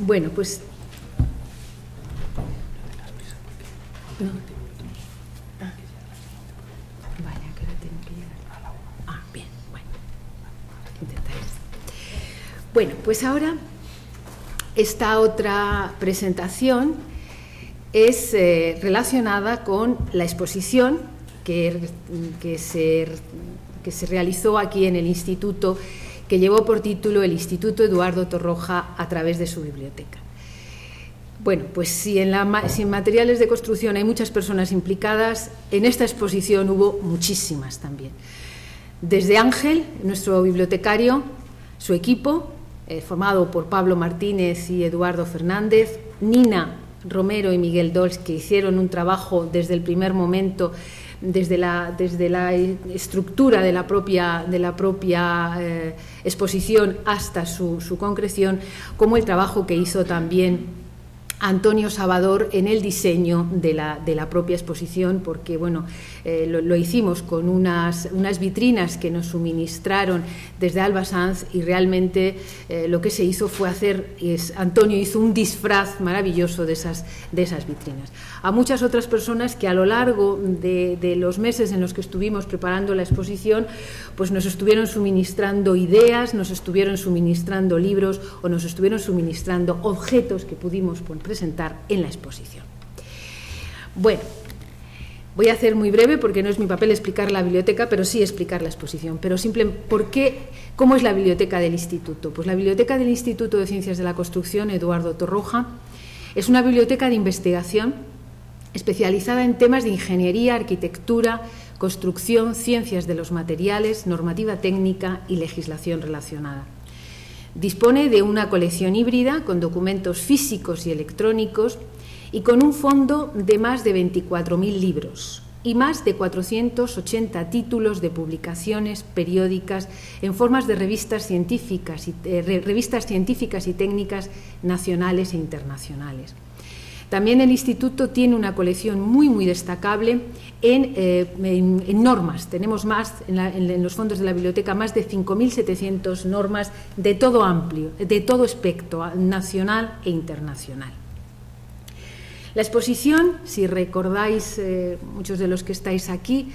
Bueno, pues... No. Ah. Vale, ¿a qué hora tengo que llegar? Ah, bien, bueno. Intentaré. Bueno, pues ahora esta otra presentación es eh, relacionada con la exposición que, que, se, que se realizó aquí en el Instituto que llevó por título El Instituto Eduardo Torroja a través de su biblioteca. Bueno, pues si en, la, si en, materiales de construcción hay muchas personas implicadas, en esta exposición hubo muchísimas también. Desde Ángel, nuestro bibliotecario, su equipo, eh, formado por Pablo Martínez y Eduardo Fernández, Nina Romero y Miguel Dols, que hicieron un trabajo desde el primer momento desde la, desde la estructura de la propia, de la propia eh, exposición hasta su, su concreción, como el trabajo que hizo también Antonio Salvador en el diseño de la, de la propia exposición, porque bueno, eh, lo, hicimos con unas, unas, vitrinas que nos suministraron desde Alba Sanz y realmente eh, lo que se hizo fue hacer, Antonio hizo un disfraz maravilloso de esas, de esas vitrinas. A muchas otras personas que a lo largo de, de los meses en los que estuvimos preparando la exposición, pues nos estuvieron suministrando ideas, nos estuvieron suministrando libros o nos estuvieron suministrando objetos que pudimos presentar en la exposición. Bueno, voy a hacer muy breve porque no es mi papel explicar la biblioteca, pero sí explicar la exposición. Pero simplemente, ¿por qué? ¿Cómo es la biblioteca del Instituto? Pues la biblioteca del Instituto de Ciencias de la Construcción, Eduardo Torroja, es una biblioteca de investigación especializada en temas de ingeniería, arquitectura, construcción, ciencias de los materiales, normativa técnica y legislación relacionada. Dispone de una colección híbrida con documentos físicos y electrónicos y con un fondo de más de 24.000 libros y más de 480 títulos de publicaciones periódicas en formas de revistas científicas y, eh, revistas científicas y técnicas nacionales e internacionales. También el Instituto tiene una colección muy, muy destacable en, eh, normas. Tenemos más, en, los fondos de la biblioteca, más de 5.700 normas de todo amplio, de todo espectro, nacional e internacional. La exposición, si recordáis, eh, muchos de los que estáis aquí,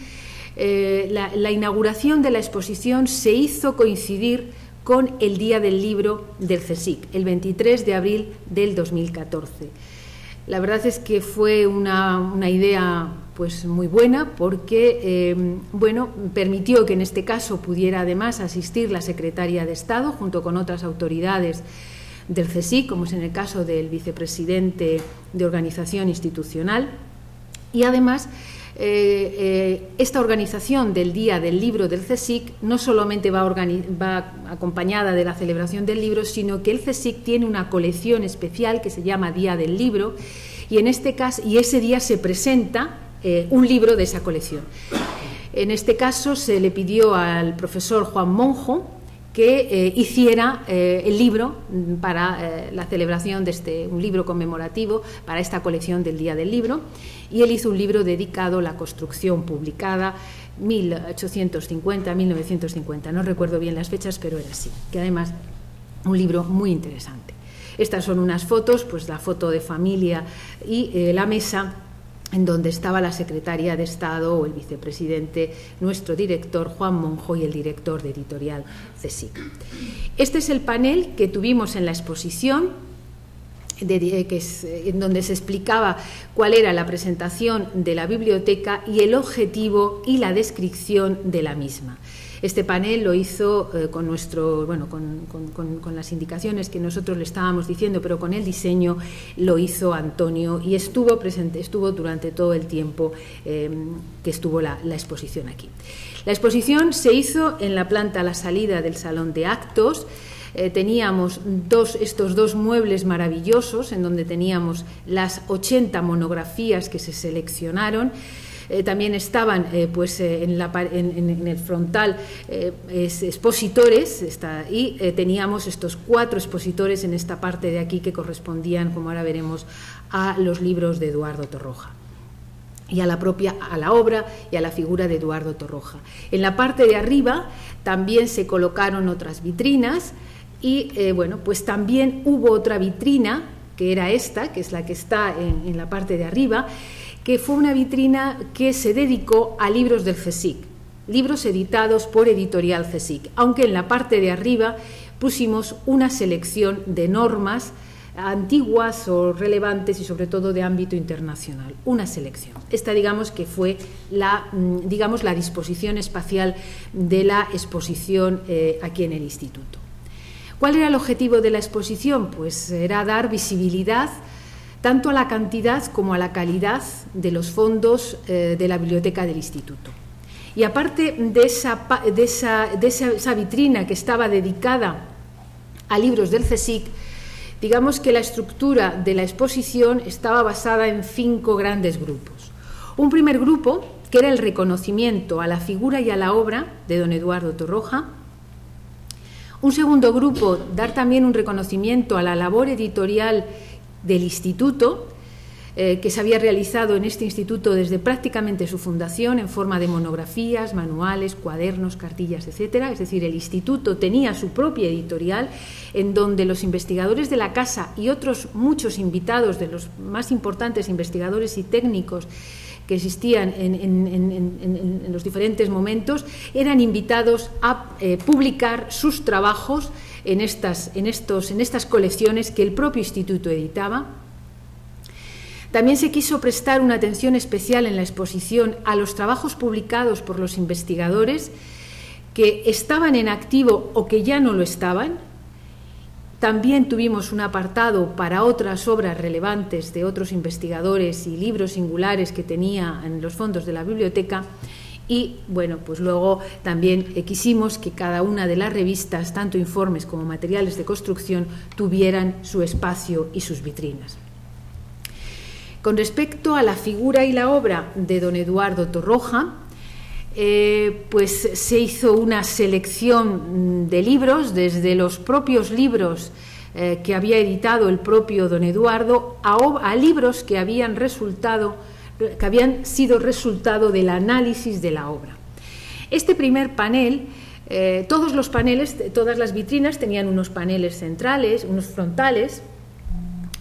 eh, la inauguración de la exposición se hizo coincidir con el Día del Libro del CSIC, el 23 de abril del 2014. La verdad es que fue una, idea pues muy buena porque eh, bueno, permitió que en este caso pudiera además asistir la secretaria de Estado junto con otras autoridades del CSIC, como es en el caso del vicepresidente de organización institucional, y además eh, eh, esta organización del Día del Libro del CSIC no solamente va, acompañada de la celebración del libro, sino que el CSIC tiene una colección especial que se llama Día del Libro y en este caso y ese día se presenta eh, un libro de esa colección. En este caso se le pidió al profesor Juan Monjo que hiciera el libro para la celebración de este un libro conmemorativo para esta colección del Día del Libro y él hizo un libro dedicado a la construcción publicada 1850-1950, no recuerdo bien las fechas, pero era así, que además un libro muy interesante. Estas son unas fotos, pues la foto de familia y eh, la mesa en donde estaba la secretaria de Estado o el vicepresidente, nuestro director Juan Monjo y el director de editorial CSIC. Este es el panel que tuvimos en la exposición es, eh, en donde se explicaba cuál era la presentación de la biblioteca y el objetivo y la descripción de la misma. Este panel lo hizo eh, con, nuestro, bueno, con, las indicaciones que nosotros le estábamos diciendo, pero con el diseño lo hizo Antonio y estuvo presente, estuvo durante todo el tiempo eh, que estuvo la, la exposición aquí. La exposición se hizo en la planta a la salida del salón de actos. Eh, teníamos dos, estos dos muebles maravillosos en donde teníamos las 80 monografías que se seleccionaron. Eh, también estaban eh, pues, en, la, en, el frontal expositores y teníamos estos cuatro expositores en esta parte de aquí que correspondían, como ahora veremos, a los libros de Eduardo Torroja. y a la propia a la obra y a la figura de Eduardo Torroja. En la parte de arriba también se colocaron otras vitrinas y eh, bueno, pues también hubo otra vitrina que era esta, que es la que está en, la parte de arriba, que fue una vitrina que se dedicó a libros del CSIC, libros editados por Editorial CSIC, aunque en la parte de arriba pusimos una selección de normas antiguas o relevantes y sobre todo de ámbito internacional, una selección. Esta digamos que fue la, mm, digamos, la disposición espacial de la exposición eh, aquí en el instituto. ¿Cuál era el objetivo de la exposición? Pues era dar visibilidad tanto a la cantidad como a la calidad de los fondos eh, de la biblioteca del instituto. Y aparte de esa, de esa vitrina que estaba dedicada a libros del CSIC, Digamos que la estructura de la exposición estaba basada en cinco grandes grupos. Un primer grupo, que era el reconocimiento a la figura y a la obra de don Eduardo Torroja. Un segundo grupo, dar también un reconocimiento a la labor editorial del instituto, eh, que se había realizado en este instituto desde prácticamente su fundación en forma de monografías, manuales, cuadernos, cartillas, etcétera. Es decir, el instituto tenía su propia editorial en donde los investigadores de la casa y otros muchos invitados de los más importantes investigadores y técnicos que existían en, los diferentes momentos, eran invitados a eh, publicar sus trabajos en estas, estos, en estas colecciones que el propio instituto editaba también se quiso prestar una atención especial en la exposición a los trabajos publicados por los investigadores que estaban en activo o que ya no lo estaban. También tuvimos un apartado para otras obras relevantes de otros investigadores y libros singulares que tenía en los fondos de la biblioteca. Y bueno, pues luego también quisimos que cada una de las revistas, tanto informes como materiales de construcción, tuvieran su espacio y sus vitrinas. Con respecto a la figura y la obra de don Eduardo Torroja, eh, pues se hizo una selección de libros, desde los propios libros eh, que había editado el propio don Eduardo, a, libros que habían resultado, que habían sido resultado del análisis de la obra. Este primer panel eh, todos los paneles, todas las vitrinas tenían unos paneles centrales, unos frontales,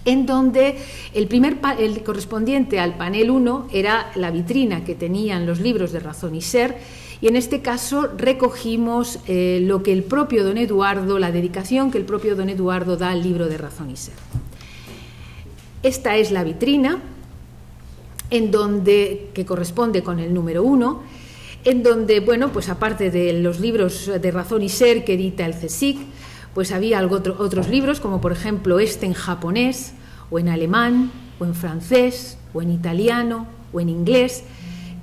en donde el primer el correspondiente al panel 1 era la vitrina que tenían los libros de Razón y Ser y en este caso recogimos eh, lo que el propio don Eduardo, la dedicación que el propio don Eduardo da al libro de Razón y Ser. Esta es la vitrina en donde que corresponde con el número 1 en donde, bueno, pues aparte de los libros de Razón y Ser que edita el CSIC, pues había otros libros, como por ejemplo este en japonés, o en alemán, o en francés, o en italiano, o en inglés,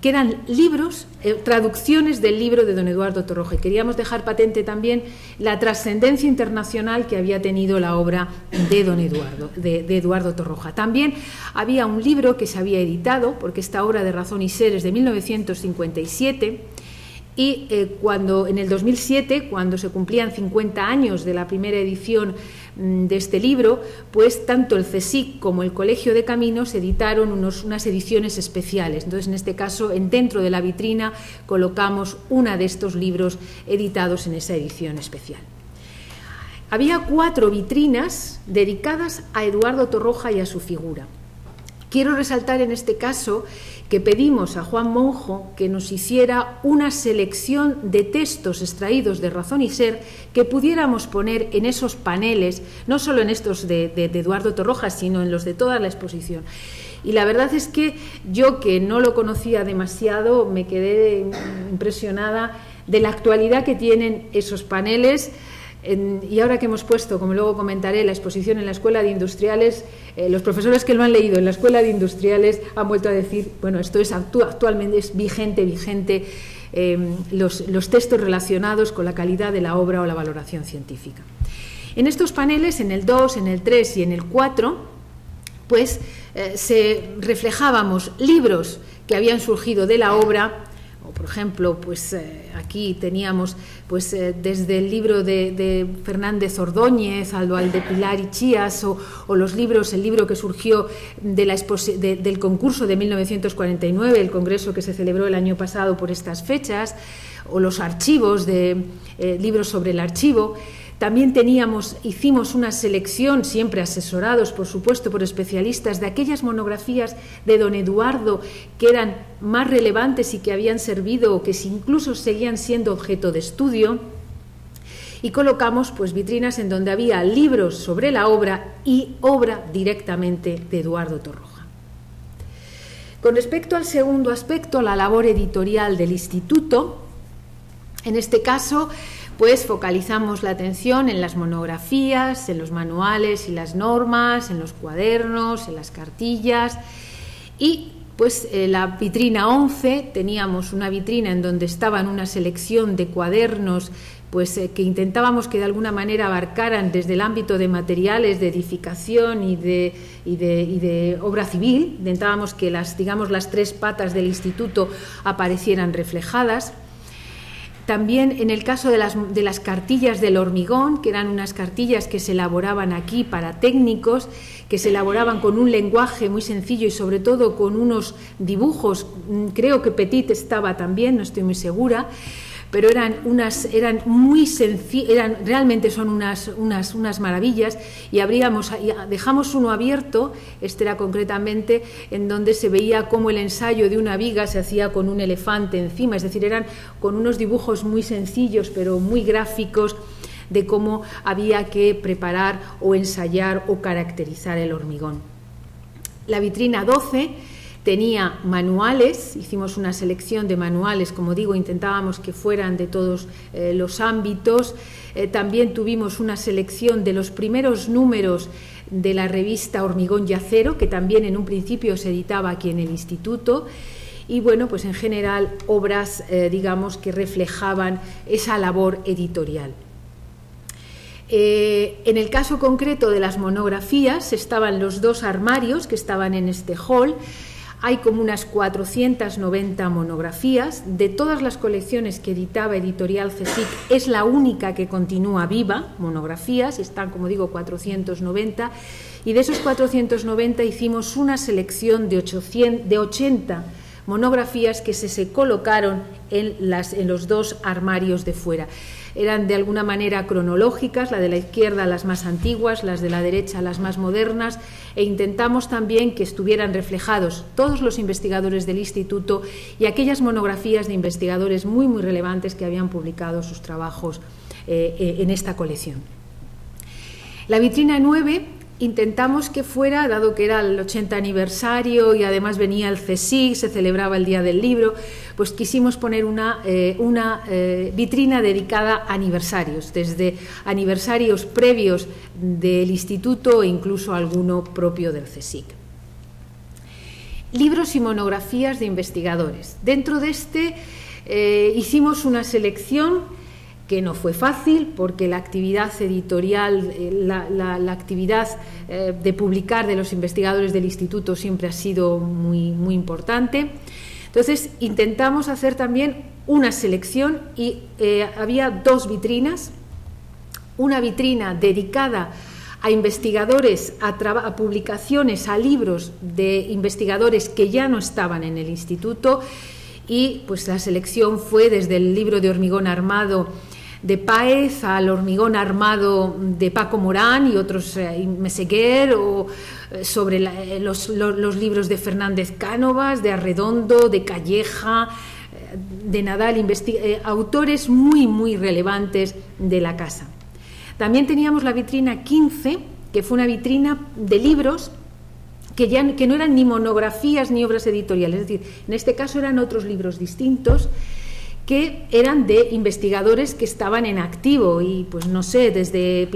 que eran libros, eh, traducciones del libro de don Eduardo Torroja. Queríamos dejar patente también la trascendencia internacional que había tenido la obra de don Eduardo, de, Eduardo Torroja. También había un libro que se había editado, porque esta obra de Razón y Ser es de 1957, y eh, cuando en el 2007, cuando se cumplían 50 años de la primera edición de este libro, pues tanto el CSIC como el Colegio de Caminos editaron unas ediciones especiales. Entonces, en este caso, en, dentro de la vitrina colocamos una de estos libros editados en esa edición especial. Había cuatro vitrinas dedicadas a Eduardo Torroja y a su figura. Quiero resaltar en este caso que pedimos a Juan Monjo que nos hiciera una selección de textos extraídos de Razón y Ser que pudiéramos poner en esos paneles, no solo en estos de, Eduardo Torrojas, sino en los de toda la exposición. Y la verdad es que yo, que no lo conocía demasiado, me quedé impresionada de la actualidad que tienen esos paneles y ahora que hemos puesto, como luego comentaré, la exposición en la Escuela de Industriales, eh, los profesores que lo han leído en la Escuela de Industriales han vuelto a decir, bueno, esto es actualmente es vigente, vigente, em, los, textos relacionados con la calidad de la obra o la valoración científica. En estos paneles, en el 2, en el 3 y en el 4, pues eh, se reflejábamos libros que habían surgido de la obra por ejemplo, pues eh, aquí teníamos pues eh, desde el libro de, Fernández Ordóñez al, al de Pilar y Chías o, los libros, el libro que surgió de la del concurso de 1949, el congreso que se celebró el año pasado por estas fechas, o los archivos de libros sobre el archivo. También teníamos, hicimos una selección, siempre asesorados, por supuesto, por especialistas, de aquellas monografías de don Eduardo que eran más relevantes y que habían servido o que incluso seguían siendo objeto de estudio. Y colocamos pues vitrinas en donde había libros sobre la obra y obra directamente de Eduardo Torroja. Con respecto al segundo aspecto, la labor editorial del instituto, en este caso pues focalizamos la atención en las monografías, en los manuales y las normas, en los cuadernos, en las cartillas. Y pues eh, la vitrina 11 teníamos una vitrina en donde estaban una selección de cuadernos pues eh, que intentábamos que de alguna manera abarcaran desde el ámbito de materiales de edificación y de, y de, y de obra civil, intentábamos que las digamos las tres patas del instituto aparecieran reflejadas también en el caso de las, cartillas del hormigón, que eran unas cartillas que se elaboraban aquí para técnicos, que se elaboraban con un lenguaje muy sencillo y sobre todo con unos dibujos, mm, creo que Petit estaba también, no estoy muy segura, pero eran unas eran muy sencillas, realmente son unas, unas, unas maravillas y abríamos dejamos uno abierto, este era concretamente en donde se veía cómo el ensayo de una viga se hacía con un elefante encima, es decir, eran con unos dibujos muy sencillos pero muy gráficos de cómo había que preparar o ensayar o caracterizar el hormigón. La vitrina 12 Tenía manuales, hicimos una selección de manuales, como digo, intentábamos que fueran de todos eh, los ámbitos. Eh, también tuvimos una selección de los primeros números de la revista Hormigón y Acero, que también en un principio se editaba aquí en el instituto. Y bueno, pues en general obras, eh, digamos, que reflejaban esa labor editorial. en el caso concreto de las monografías estaban los dos armarios que estaban en este hall, hay como unas 490 monografías. De todas las colecciones que editaba Editorial CSIC, es la única que continúa viva, monografías, están, como digo, 490. Y de esos 490 hicimos una selección de, 800, de 80 monografías que se, se colocaron en los dos armarios de fuera eran de alguna manera cronológicas, la de la izquierda las más antiguas, las de la derecha las más modernas, e intentamos también que estuvieran reflejados todos los investigadores del instituto y aquellas monografías de investigadores muy, muy relevantes que habían publicado sus trabajos eh, eh, en esta colección. La vitrina 9 intentamos que fuera, dado que era el 80 aniversario y además venía el CSIC, se celebraba el Día del Libro, pues quisimos poner una, eh, una eh, vitrina dedicada a aniversarios, desde aniversarios previos del instituto e incluso alguno propio del CSIC. Libros y monografías de investigadores. Dentro de este eh, hicimos una selección que no fue fácil porque la actividad editorial, eh, la, actividad eh, de publicar de los investigadores del instituto siempre ha sido muy, muy importante. Entonces intentamos hacer también una selección y eh, había dos vitrinas, una vitrina dedicada a investigadores, a, a, publicaciones, a libros de investigadores que ya no estaban en el instituto y pues la selección fue desde el libro de hormigón armado de Páez al hormigón armado de Paco Morán y otros, eh, Meseguer, o eh, sobre eh, los, libros de Fernández Cánovas, de Arredondo, de Calleja, de Nadal, autores muy, muy relevantes de la casa. También teníamos la vitrina 15, que fue una vitrina de libros que, ya, que no eran ni monografías ni obras editoriales, es decir, en este caso eran otros libros distintos que eran de investigadores que estaban en activo y pues no sé, desde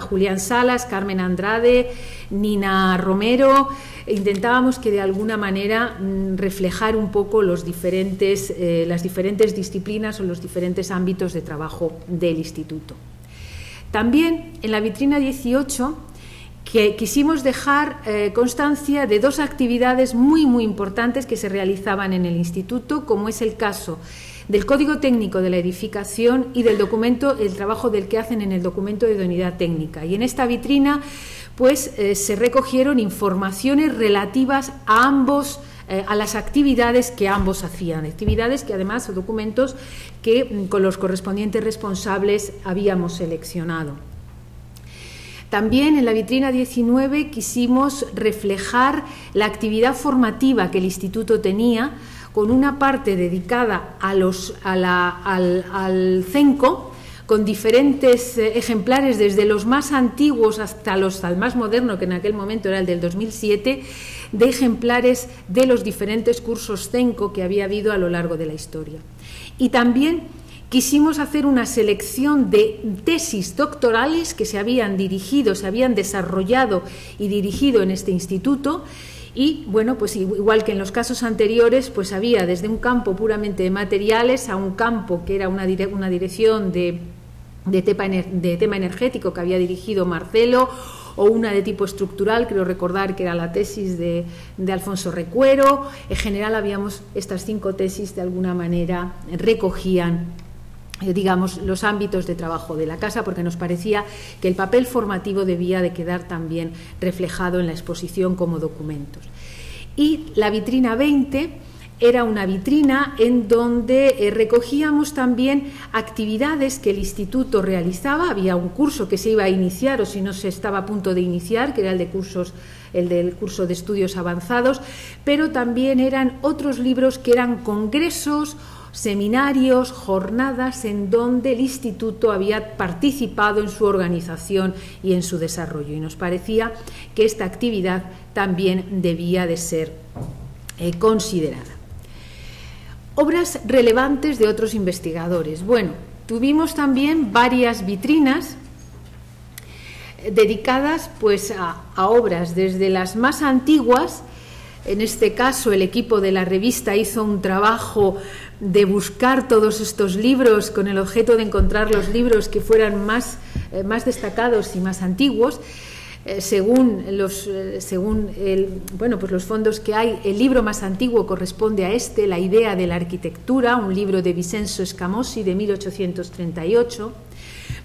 Julián Salas, Carmen Andrade, Nina Romero, intentábamos que de alguna manera mm, reflejar un poco los diferentes, eh, las diferentes disciplinas o los diferentes ámbitos de trabajo del instituto. También en la vitrina 18 que quisimos dejar eh, constancia de dos actividades muy, muy importantes que se realizaban en el instituto, como es el caso del Código Técnico de la Edificación y del documento, el trabajo del que hacen en el documento de idoneidad técnica. Y en esta vitrina, pues, eh, se recogieron informaciones relativas a ambos eh, a las actividades que ambos hacían, actividades que además son documentos que mm, con los correspondientes responsables habíamos seleccionado. También en la vitrina 19 quisimos reflejar la actividad formativa que el instituto tenía con una parte dedicada a los, al, al CENCO, con diferentes eh, ejemplares, desde los más antiguos hasta los al más moderno, que en aquel momento era el del 2007, de ejemplares de los diferentes cursos CENCO que había habido a lo largo de la historia. Y también quisimos hacer una selección de tesis doctorales que se habían dirigido, se habían desarrollado y dirigido en este instituto. Y bueno, pues igual que en los casos anteriores, pues había desde un campo puramente de materiales a un campo que era una, una dirección de, de, de tema energético que había dirigido Marcelo o una de tipo estructural, creo recordar que era la tesis de, Alfonso Recuero. En general habíamos estas cinco tesis de alguna manera recogían digamos, los ámbitos de trabajo de la casa, porque nos parecía que el papel formativo debía de quedar también reflejado en la exposición como documentos. Y la vitrina 20 era una vitrina en donde eh, recogíamos también actividades que el instituto realizaba. Había un curso que se iba a iniciar o si no se estaba a punto de iniciar, que era el de cursos el del curso de estudios avanzados, pero también eran otros libros que eran congresos seminarios, jornadas en donde el instituto había participado en su organización y en su desarrollo. Y nos parecía que esta actividad también debía de ser eh, considerada. Obras relevantes de otros investigadores. Bueno, tuvimos también varias vitrinas eh, dedicadas pues a, obras desde las más antiguas en este caso, el equipo de la revista hizo un trabajo de buscar todos estos libros con el objeto de encontrar los libros que fueran más, eh, más destacados y más antiguos. Eh, según, los, eh, según bueno, pues los fondos que hay, el libro más antiguo corresponde a este, La idea de la arquitectura, un libro de Vicenzo Scamosi de 1838.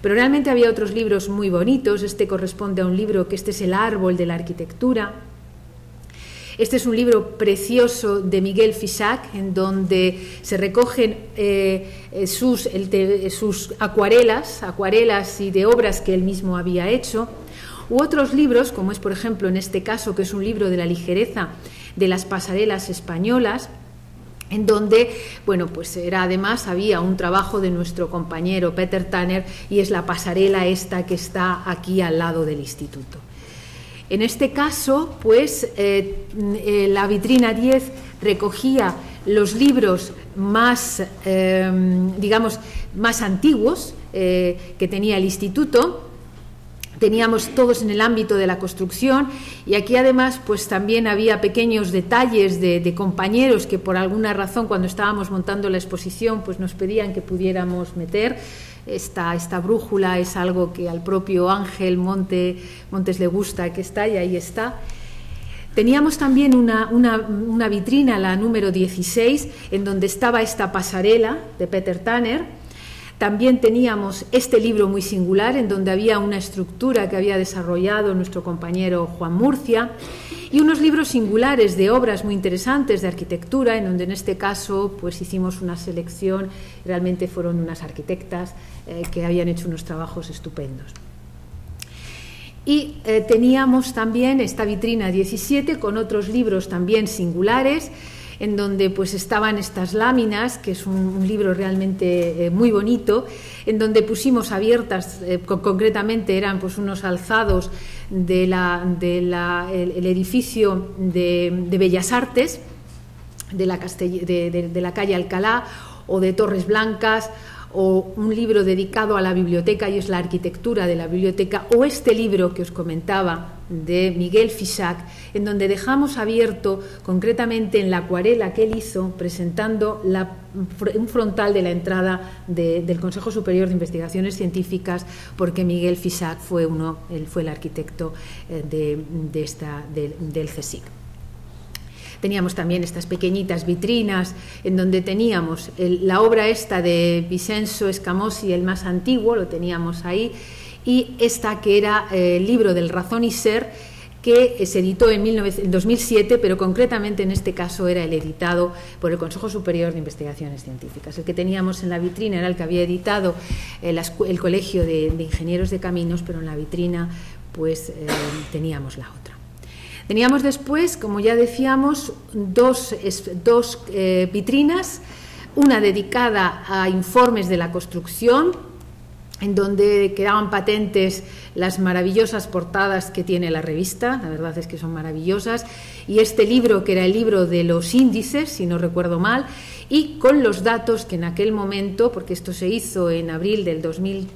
Pero realmente había otros libros muy bonitos. Este corresponde a un libro que este es el árbol de la arquitectura. Este es un libro precioso de Miguel Fisac, en donde se recogen eh, sus, sus acuarelas, acuarelas y de obras que él mismo había hecho u otros libros, como es por ejemplo en este caso, que es un libro de la ligereza de las pasarelas españolas, en donde, bueno, pues era además había un trabajo de nuestro compañero Peter Tanner y es la pasarela esta que está aquí al lado del instituto. En este caso, pues eh, eh, la vitrina 10 recogía los libros más, eh, digamos, más antiguos que tenía el instituto. Teníamos todos en el ámbito de la construcción y aquí además pues también había pequeños detalles de, compañeros que por alguna razón cuando estábamos montando la exposición pues nos pedían que pudiéramos meter esta, esta brújula es algo que al propio Ángel Monte, Montes le gusta que está y ahí está. Teníamos también una, una, una vitrina, la número 16, en donde estaba esta pasarela de Peter Tanner, también teníamos este libro muy singular en donde había una estructura que había desarrollado nuestro compañero Juan Murcia y unos libros singulares de obras muy interesantes de arquitectura en donde en este caso pues hicimos una selección, realmente fueron unas arquitectas eh, que habían hecho unos trabajos estupendos. Y eh, teníamos también esta vitrina 17 con otros libros también singulares en donde pues estaban estas láminas, que es un, libro realmente eh, muy bonito, en donde pusimos abiertas, eh, concretamente eran pues unos alzados del de la, el, edificio de, Bellas Artes, de la, de la calle Alcalá o de Torres Blancas o un libro dedicado a la biblioteca y es la arquitectura de la biblioteca, o este libro que os comentaba de Miguel Fisac, en donde dejamos abierto, concretamente en la acuarela que él hizo, presentando un frontal de la entrada del Consejo Superior de Investigaciones Científicas, porque Miguel Fisac fue, uno, él fue el arquitecto eh, de, esta, del CSIC. Teníamos también estas pequeñitas vitrinas en donde teníamos la obra esta de Vicenzo Escamosi, el más antiguo, lo teníamos ahí, y esta que era eh, el libro del Razón y Ser, que se editó en, 2007, pero concretamente en este caso era el editado por el Consejo Superior de Investigaciones Científicas. El que teníamos en la vitrina era el que había editado el, el Colegio de, Ingenieros de Caminos, pero en la vitrina pues eh, teníamos la otra. Teníamos después, como ya decíamos, dos, dos eh, vitrinas, una dedicada a informes de la construcción, en donde quedaban patentes las maravillosas portadas que tiene la revista, la verdad es que son maravillosas, y este libro, que era el libro de los índices, si no recuerdo mal, y con los datos que en aquel momento, porque esto se hizo en abril del 2000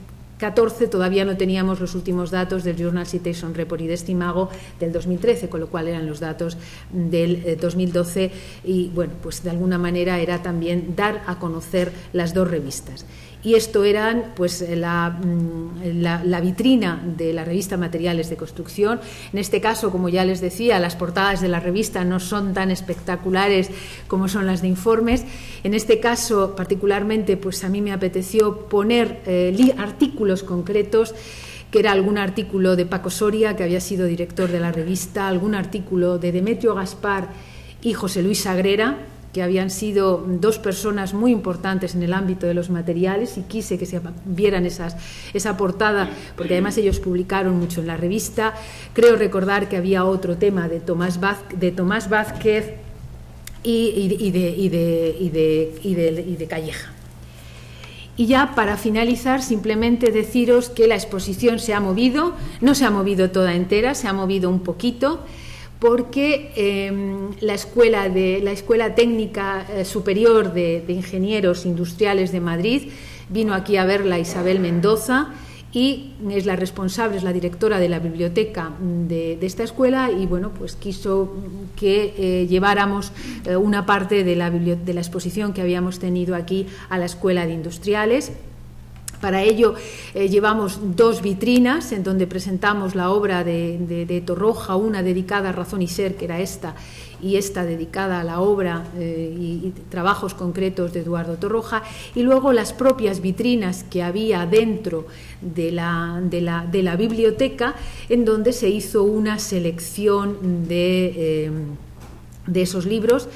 14 todavía no teníamos los últimos datos del Journal Citation Report y de Estimago del 2013, con lo cual eran los datos del 2012 eh, y bueno, pues de alguna manera era también dar a conocer las dos revistas y esto eran pues mm, la, vitrina de la revista Materiales de Construcción. En este caso, como ya les decía, las portadas de la revista no son tan espectaculares como son las de informes. En este caso, particularmente, pues a mí me apeteció poner eh, artículos concretos que era algún artículo de Paco Soria, que había sido director de la revista, algún artículo de Demetrio Gaspar y José Luis Sagrera, que habían sido dos personas muy importantes en el ámbito de los materiales y quise que se vieran esas, esa portada, porque además ellos publicaron mucho en la revista. Creo recordar que había otro tema de Tomás, de Tomás Vázquez y, de, y, de, y, de, y de Calleja. Y ya para finalizar, simplemente deciros que la exposición se ha movido, no se ha movido toda entera, se ha movido un poquito porque em, la, escuela de, la Escuela Técnica eh, Superior de, Ingenieros Industriales de Madrid vino aquí a verla Isabel Mendoza y es la responsable, es la directora de la biblioteca de, esta escuela y bueno, pues quiso que eh, lleváramos eh, una parte de la exposición que habíamos tenido aquí a la Escuela de Industriales para ello eh, llevamos dos vitrinas en donde presentamos la obra de, Torroja, una dedicada a Razón y Ser, que era esta, y esta dedicada a la obra eh, y, trabajos concretos de Eduardo Torroja, y luego las propias vitrinas que había dentro de la, de la, biblioteca, en donde se hizo una selección de, eh, de esos libros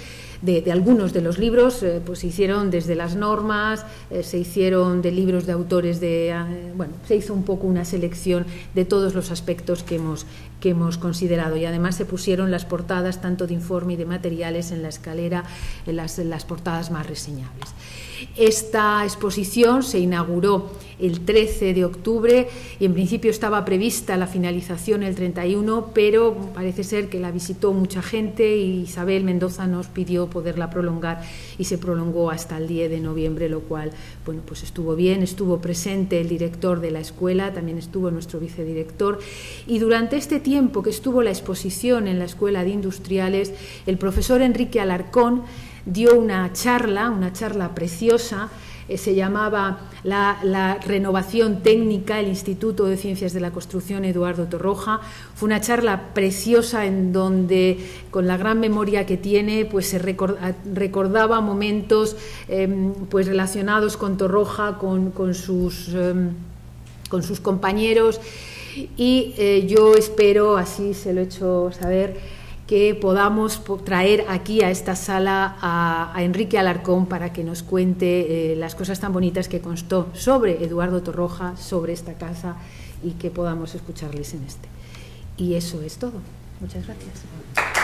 de, algunos de los libros, eh, pues se hicieron desde las normas, eh, se hicieron de libros de autores de, eh, bueno, se hizo un poco una selección de todos los aspectos que hemos, que hemos considerado y además se pusieron las portadas tanto de informe y de materiales en la escalera, en las, en las portadas más reseñables. Esta exposición se inauguró el 13 de octubre y en principio estaba prevista la finalización el 31, pero parece ser que la visitó mucha gente y Isabel Mendoza nos pidió poderla prolongar y se prolongó hasta el 10 de noviembre, lo cual bueno, pues estuvo bien, estuvo presente el director de la escuela, también estuvo nuestro vicedirector. Y durante este tiempo que estuvo la exposición en la Escuela de Industriales, el profesor Enrique Alarcón dio una charla, una charla preciosa, eh, se llamaba la, renovación técnica, el Instituto de Ciencias de la Construcción Eduardo Torroja. Fue una charla preciosa en donde, con la gran memoria que tiene, pues se recordaba momentos em, pues relacionados con Torroja, con, sus, em, con sus compañeros. Y eh, yo espero, así se lo he hecho saber, que podamos traer aquí a esta sala a, Enrique Alarcón para que nos cuente eh, las cosas tan bonitas que constó sobre Eduardo Torroja, sobre esta casa y que podamos escucharles en este. Y eso es todo. Muchas gracias.